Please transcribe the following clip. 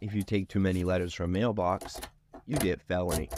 If you take too many letters from mailbox, you get felony.